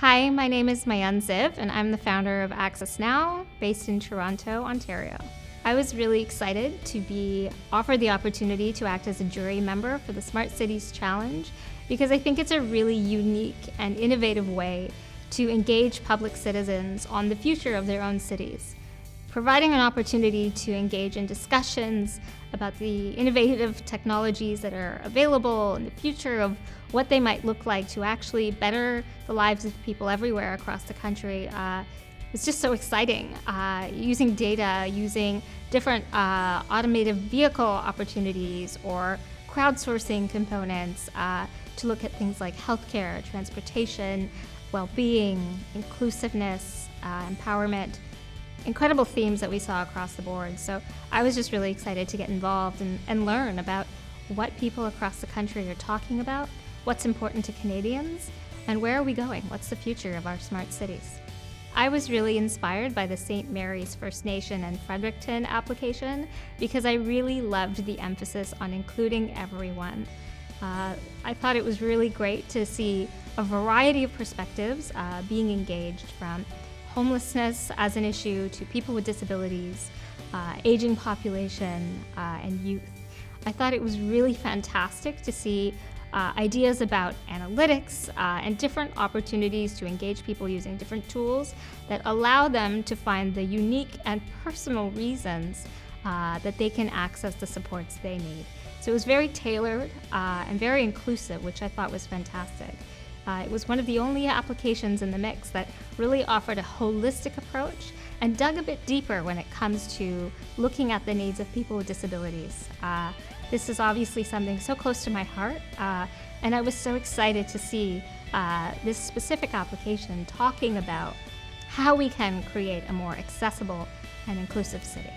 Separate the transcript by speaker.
Speaker 1: Hi, my name is Maayan Ziv, and I'm the founder of Access Now, based in Toronto, Ontario. I was really excited to be offered the opportunity to act as a jury member for the Smart Cities Challenge because I think it's a really unique and innovative way to engage public citizens on the future of their own cities providing an opportunity to engage in discussions about the innovative technologies that are available in the future of what they might look like to actually better the lives of people everywhere across the country. Uh, it's just so exciting. Uh, using data, using different uh, automated vehicle opportunities or crowdsourcing components uh, to look at things like healthcare, transportation, well being, inclusiveness, uh, empowerment incredible themes that we saw across the board. So I was just really excited to get involved and, and learn about what people across the country are talking about, what's important to Canadians, and where are we going? What's the future of our smart cities? I was really inspired by the St. Mary's First Nation and Fredericton application because I really loved the emphasis on including everyone. Uh, I thought it was really great to see a variety of perspectives uh, being engaged from homelessness as an issue to people with disabilities, uh, aging population, uh, and youth. I thought it was really fantastic to see uh, ideas about analytics uh, and different opportunities to engage people using different tools that allow them to find the unique and personal reasons uh, that they can access the supports they need. So it was very tailored uh, and very inclusive, which I thought was fantastic. Uh, it was one of the only applications in the mix that really offered a holistic approach and dug a bit deeper when it comes to looking at the needs of people with disabilities. Uh, this is obviously something so close to my heart, uh, and I was so excited to see uh, this specific application talking about how we can create a more accessible and inclusive city.